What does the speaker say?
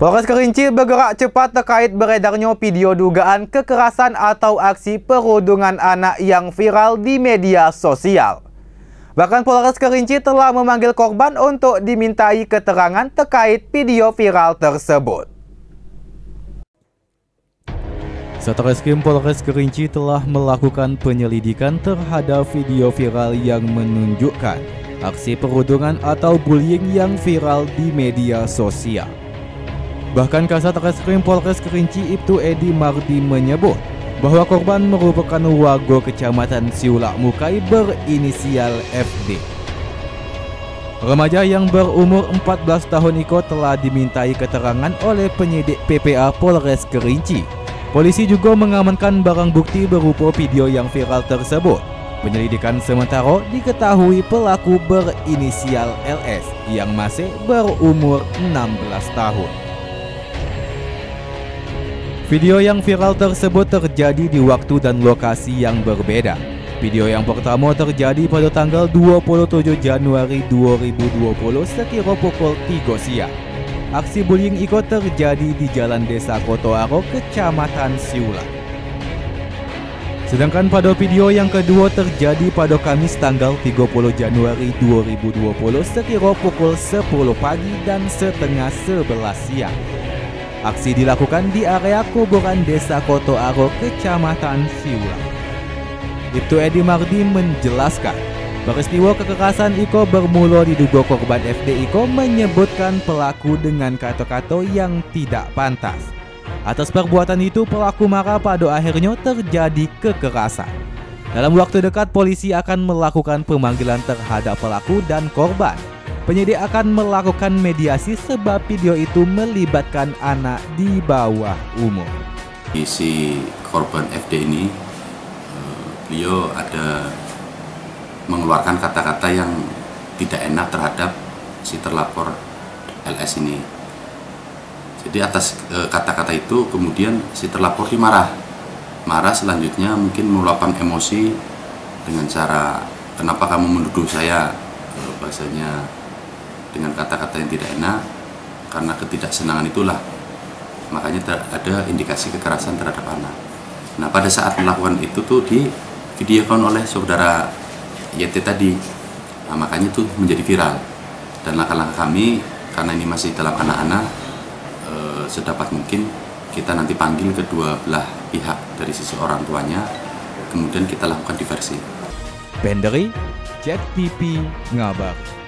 Polres Kerinci bergerak cepat terkait beredarnya video dugaan kekerasan atau aksi perundungan anak yang viral di media sosial. Bahkan Polres Kerinci telah memanggil korban untuk dimintai keterangan terkait video viral tersebut. Satreskrim Polres Kerinci telah melakukan penyelidikan terhadap video viral yang menunjukkan aksi perundungan atau bullying yang viral di media sosial. Bahkan Kasat Reskrim Polres Kerinci Ibtu Edi Mardi menyebut bahwa korban merupakan warga kecamatan Siulak Mukai berinisial FD. Remaja yang berumur 14 tahun itu telah dimintai keterangan oleh penyidik PPA Polres Kerinci Polisi juga mengamankan barang bukti berupa video yang viral tersebut. Penyelidikan sementara diketahui pelaku berinisial LS yang masih berumur 16 tahun. Video yang viral tersebut terjadi di waktu dan lokasi yang berbeda. Video yang pertama terjadi pada tanggal 27 Januari 2020 sekira pukul 3 siang. Aksi bullying ikut terjadi di Jalan Desa Kotoaro, Kecamatan Siula. Sedangkan pada video yang kedua terjadi pada Kamis tanggal 30 Januari 2020 sekira pukul 10 pagi dan setengah 11 siang. Aksi dilakukan di area kuburan Desa Kotoaro, Kecamatan Siula. Ibtu Edi Mardi menjelaskan, Peristiwa kekerasan Iko bermula diduga korban FD Iko menyebutkan pelaku dengan kata-kata yang tidak pantas. Atas perbuatan itu pelaku marah pada akhirnya terjadi kekerasan. Dalam waktu dekat polisi akan melakukan pemanggilan terhadap pelaku dan korban. Penyidik akan melakukan mediasi sebab video itu melibatkan anak di bawah umur. Isi korban FD ini, eh, beliau ada mengeluarkan kata-kata yang tidak enak terhadap si terlapor LS ini. Jadi atas e, kata-kata itu kemudian si terlapor dimarah. Marah selanjutnya mungkin meluapkan emosi dengan cara kenapa kamu menuduh saya bahasanya dengan kata-kata yang tidak enak karena ketidaksenangan itulah. Makanya ada indikasi kekerasan terhadap anak. Nah pada saat melakukan itu tuh di videokan oleh saudara YT tadi. Nah, makanya itu menjadi viral. Dan langkah-langkah kami karena ini masih dalam anak-anak e, sedapat mungkin kita nanti panggil kedua belah pihak dari sisi orang tuanya kemudian kita lakukan diversi. Penderi, Jack TV, Ngabar